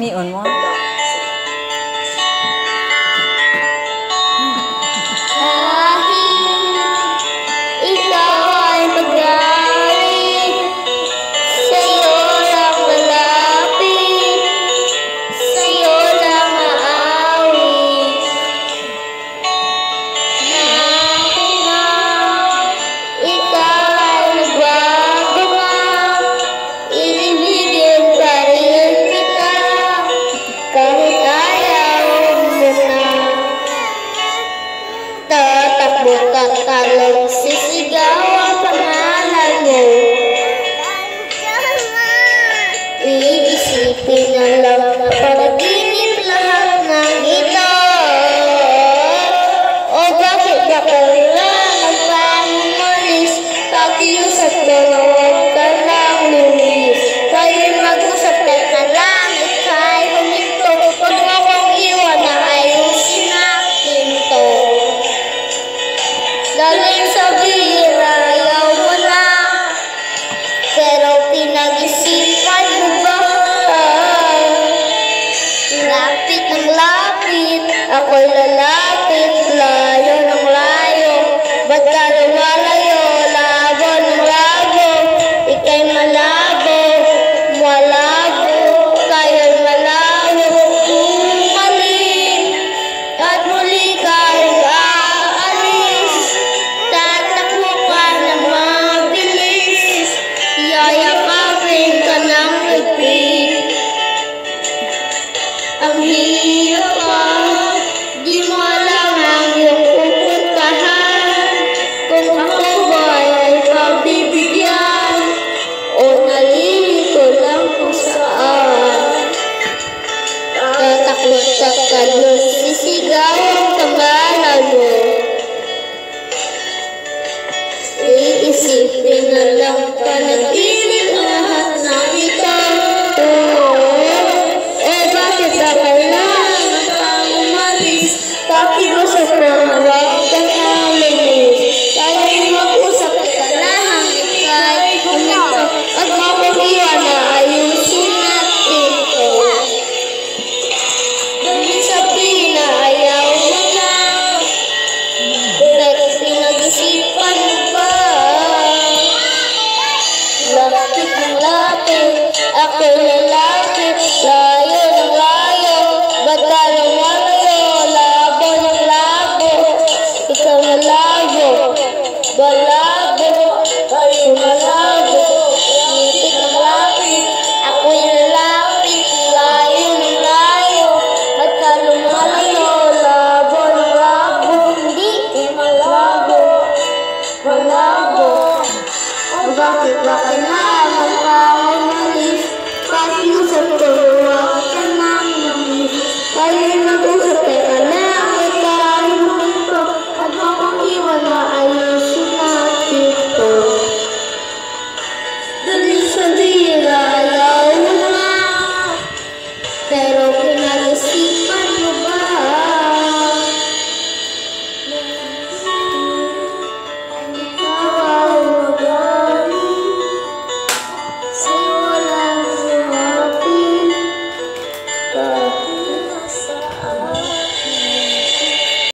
มีอ่อนว่า tak buka kalung sisi gawang penghalanmu Iisipin ang lama pada lahat ng ito O oh kakek kayo Lapit ng lapit, ako'y lalapit. Sa nagsisigaw ng pangalan mo, iisipin na lang ka Balago, kayo malago Ngipit lapit, ako yung lapit Layo ng layo, basta lumalayo Labo ng labo, hindi malago Malago, o bakit ba ka na? Yeah.